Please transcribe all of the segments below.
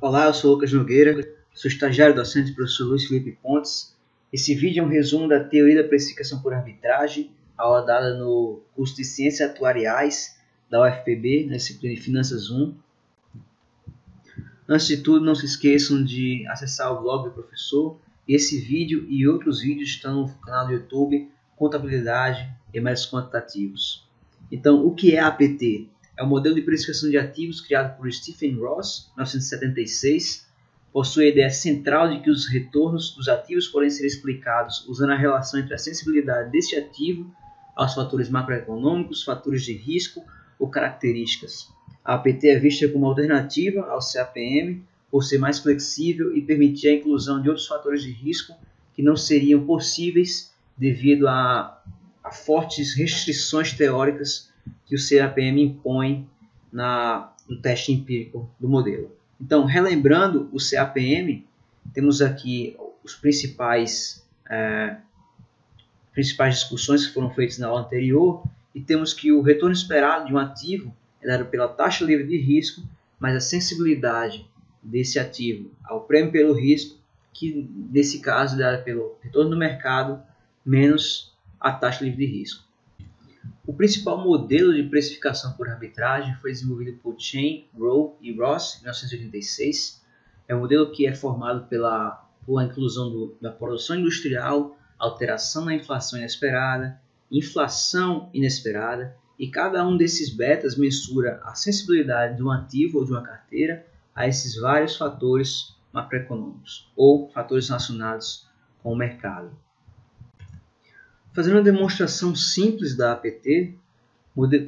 Olá, eu sou Lucas Nogueira, sou estagiário docente do professor Luiz Felipe Pontes. Esse vídeo é um resumo da teoria da precificação por arbitragem, aula dada no curso de Ciências Atuariais da UFPB, na disciplina de Finanças 1. Antes de tudo, não se esqueçam de acessar o blog do professor. Esse vídeo e outros vídeos estão no canal do YouTube Contabilidade e Métodos Quantitativos. Então, o que é APT? É um modelo de precificação de ativos criado por Stephen Ross, em 1976. Possui a ideia central de que os retornos dos ativos podem ser explicados usando a relação entre a sensibilidade deste ativo aos fatores macroeconômicos, fatores de risco ou características. A APT é vista como alternativa ao CAPM por ser mais flexível e permitir a inclusão de outros fatores de risco que não seriam possíveis devido a, a fortes restrições teóricas que o CAPM impõe na, no teste empírico do modelo. Então, relembrando o CAPM, temos aqui os principais, é, principais discussões que foram feitas na aula anterior e temos que o retorno esperado de um ativo é dado pela taxa livre de risco, mas a sensibilidade desse ativo ao prêmio pelo risco, que nesse caso é dada pelo retorno do mercado menos a taxa livre de risco. Principal modelo de precificação por arbitragem foi desenvolvido por Chain, Rowe e Ross em 1986. É um modelo que é formado pela, pela inclusão do, da produção industrial, alteração na inflação inesperada, inflação inesperada, e cada um desses betas mensura a sensibilidade de um ativo ou de uma carteira a esses vários fatores macroeconômicos ou fatores relacionados com o mercado. Fazendo uma demonstração simples da APT,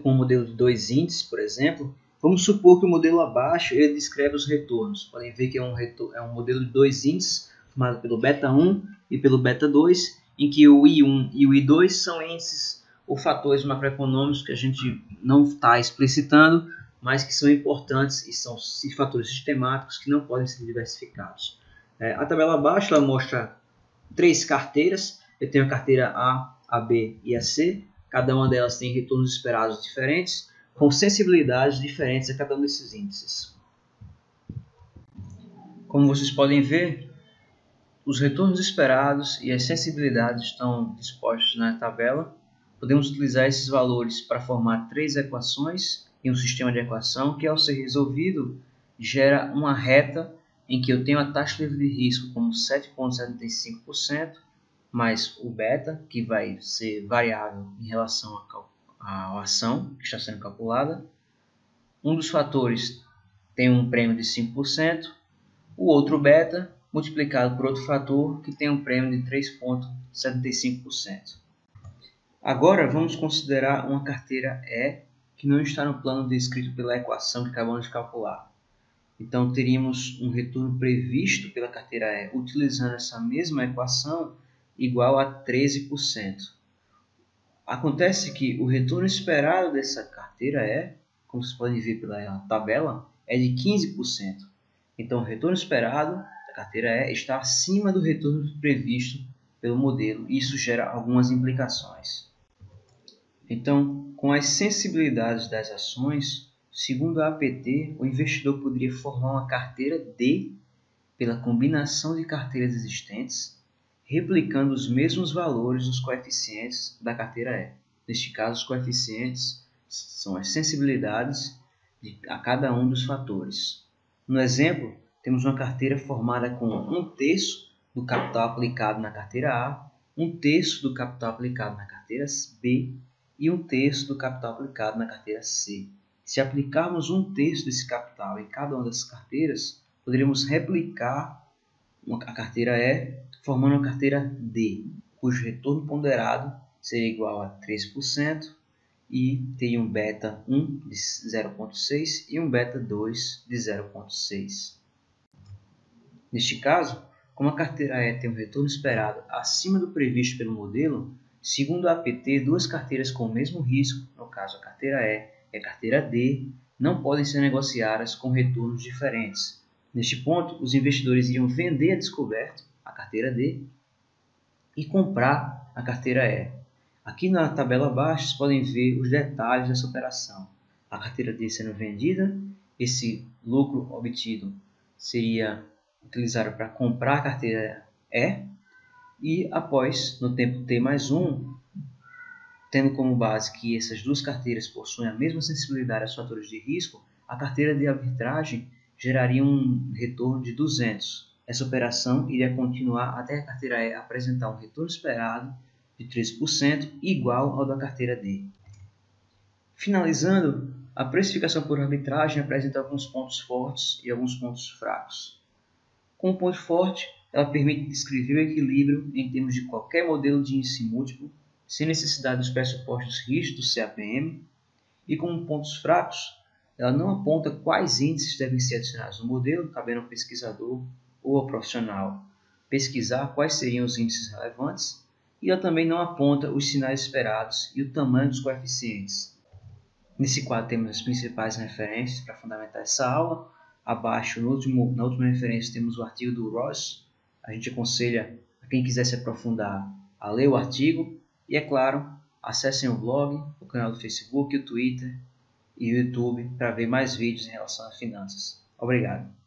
com o modelo de dois índices, por exemplo, vamos supor que o modelo abaixo ele descreve os retornos. Podem ver que é um, é um modelo de dois índices, formado pelo beta 1 e pelo beta 2, em que o I1 e o I2 são índices ou fatores macroeconômicos que a gente não está explicitando, mas que são importantes e são fatores sistemáticos que não podem ser diversificados. É, a tabela abaixo ela mostra três carteiras. Eu tenho a carteira A, a B e a C. Cada uma delas tem retornos esperados diferentes, com sensibilidades diferentes a cada um desses índices. Como vocês podem ver, os retornos esperados e as sensibilidades estão dispostos na tabela. Podemos utilizar esses valores para formar três equações em um sistema de equação que, ao ser resolvido, gera uma reta em que eu tenho a taxa livre de risco como 7,75%, mais o beta, que vai ser variável em relação à ação que está sendo calculada. Um dos fatores tem um prêmio de 5%, o outro beta multiplicado por outro fator que tem um prêmio de 3,75%. Agora vamos considerar uma carteira E que não está no plano descrito pela equação que acabamos de calcular. Então teríamos um retorno previsto pela carteira E utilizando essa mesma equação igual a 13%. Acontece que o retorno esperado dessa carteira é, como vocês podem ver pela tabela, é de 15%. Então, o retorno esperado da carteira E está acima do retorno previsto pelo modelo. E isso gera algumas implicações. Então, com as sensibilidades das ações, segundo a APT, o investidor poderia formar uma carteira D pela combinação de carteiras existentes replicando os mesmos valores dos coeficientes da carteira E. Neste caso, os coeficientes são as sensibilidades de, a cada um dos fatores. No exemplo, temos uma carteira formada com um terço do capital aplicado na carteira A, um terço do capital aplicado na carteira B e um terço do capital aplicado na carteira C. Se aplicarmos um terço desse capital em cada uma dessas carteiras, poderíamos replicar a carteira E formando uma carteira D, cujo retorno ponderado seria igual a 3% e tem um beta 1 de 0,6 e um beta 2 de 0,6. Neste caso, como a carteira E tem um retorno esperado acima do previsto pelo modelo, segundo a APT, duas carteiras com o mesmo risco, no caso a carteira E e a carteira D, não podem ser negociadas com retornos diferentes. Neste ponto, os investidores iriam vender a descoberto a carteira D, e comprar a carteira E. Aqui na tabela abaixo, vocês podem ver os detalhes dessa operação. A carteira D sendo vendida, esse lucro obtido seria utilizado para comprar a carteira E, e após, no tempo T mais 1, tendo como base que essas duas carteiras possuem a mesma sensibilidade aos fatores de risco, a carteira de arbitragem geraria um retorno de 200. Essa operação iria continuar até a carteira E apresentar um retorno esperado de 13%, igual ao da carteira D. Finalizando, a precificação por arbitragem apresenta alguns pontos fortes e alguns pontos fracos. Como ponto forte, ela permite descrever o equilíbrio em termos de qualquer modelo de índice múltiplo, sem necessidade dos pressupostos rígidos CAPM, e como pontos fracos, ela não aponta quais índices devem ser adicionados no modelo, cabendo ao pesquisador ou ao profissional pesquisar quais seriam os índices relevantes, e ela também não aponta os sinais esperados e o tamanho dos coeficientes. Nesse quadro temos as principais referências para fundamentar essa aula. Abaixo, no último, na última referência, temos o artigo do Ross. A gente aconselha a quem quiser se aprofundar a ler o artigo. E, é claro, acessem o blog, o canal do Facebook, o Twitter e o YouTube para ver mais vídeos em relação a finanças. Obrigado.